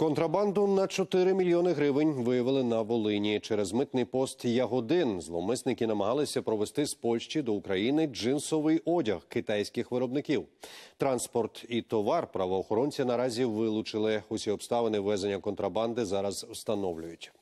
Контрабанду на 4 мільйони гривень виявили на Волині. Через митний пост Ягодин зловмисники намагалися провести з Польщі до України джинсовий одяг китайських виробників. Транспорт і товар правоохоронці наразі вилучили. Усі обставини ввезення контрабанди зараз встановлюють.